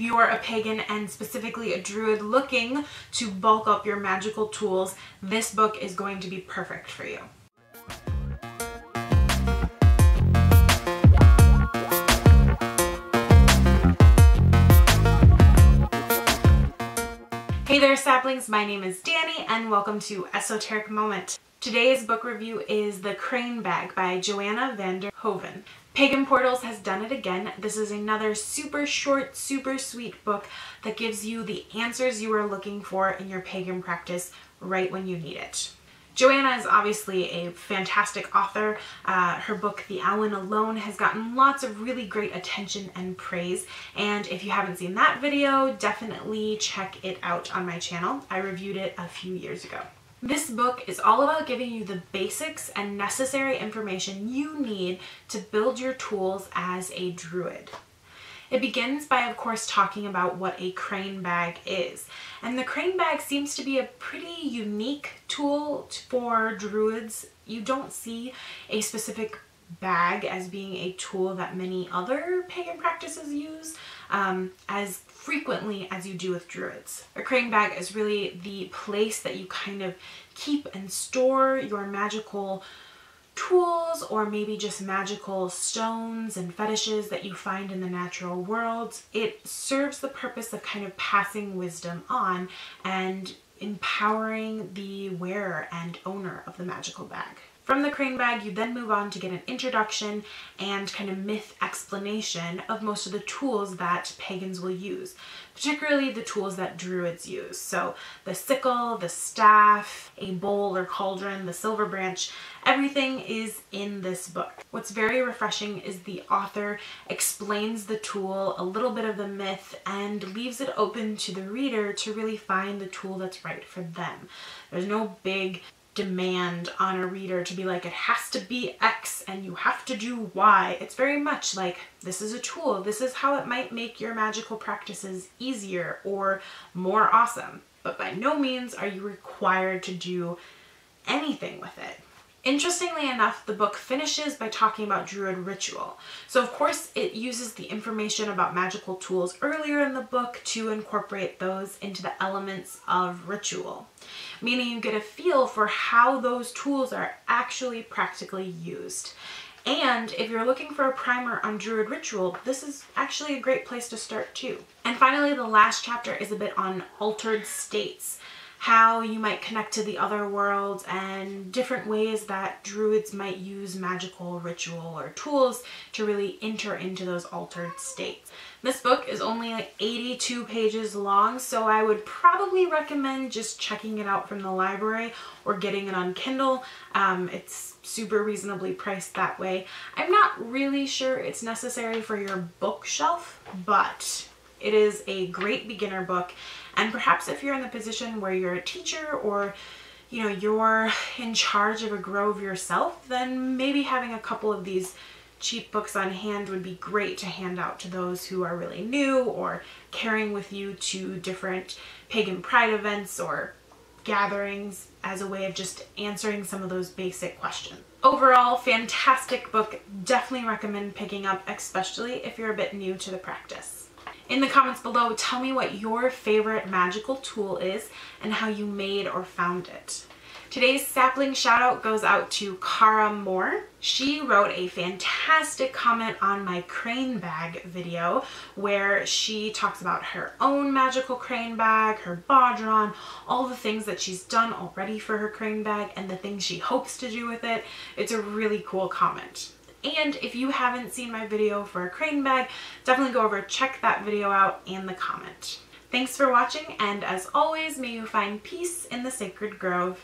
If you are a pagan and specifically a druid looking to bulk up your magical tools, this book is going to be perfect for you. Hey there saplings, my name is Danni and welcome to Esoteric Moment. Today's book review is The Crane Bag by Joanna van der Hoeven. Pagan Portals has done it again. This is another super short, super sweet book that gives you the answers you are looking for in your pagan practice right when you need it. Joanna is obviously a fantastic author. Uh, her book, The Awen Alone, has gotten lots of really great attention and praise. And if you haven't seen that video, definitely check it out on my channel. I reviewed it a few years ago. This book is all about giving you the basics and necessary information you need to build your tools as a druid. It begins by, of course, talking about what a crane bag is. And the crane bag seems to be a pretty unique tool for druids. You don't see a specific bag as being a tool that many other pagan practices use um, as frequently as you do with druids. A crane bag is really the place that you kind of keep and store your magical tools or maybe just magical stones and fetishes that you find in the natural world. It serves the purpose of kind of passing wisdom on and empowering the wearer and owner of the magical bag. From the crane bag, you then move on to get an introduction and kind of myth explanation of most of the tools that pagans will use, particularly the tools that druids use. So the sickle, the staff, a bowl or cauldron, the silver branch, everything is in this book. What's very refreshing is the author explains the tool, a little bit of the myth, and leaves it open to the reader to really find the tool that's right for them. There's no big demand on a reader to be like, it has to be X and you have to do Y. It's very much like, this is a tool. This is how it might make your magical practices easier or more awesome. But by no means are you required to do anything with it. Interestingly enough, the book finishes by talking about druid ritual. So of course it uses the information about magical tools earlier in the book to incorporate those into the elements of ritual, meaning you get a feel for how those tools are actually practically used. And if you're looking for a primer on Druid ritual, this is actually a great place to start too. And finally, the last chapter is a bit on altered states how you might connect to the other world and different ways that druids might use magical ritual or tools to really enter into those altered states. This book is only like 82 pages long, so I would probably recommend just checking it out from the library or getting it on Kindle. Um, it's super reasonably priced that way. I'm not really sure it's necessary for your bookshelf, but it is a great beginner book and perhaps if you're in the position where you're a teacher or you know you're in charge of a grove yourself then maybe having a couple of these cheap books on hand would be great to hand out to those who are really new or carrying with you to different pagan pride events or gatherings as a way of just answering some of those basic questions. Overall, fantastic book. Definitely recommend picking up, especially if you're a bit new to the practice. In the comments below, tell me what your favorite magical tool is and how you made or found it. Today's sapling shout out goes out to Cara Moore. She wrote a fantastic comment on my crane bag video where she talks about her own magical crane bag, her bodhrán, all the things that she's done already for her crane bag and the things she hopes to do with it. It's a really cool comment. And if you haven't seen my video for a crane bag, definitely go over, check that video out and the comment. Thanks for watching, and as always, may you find peace in the sacred grove.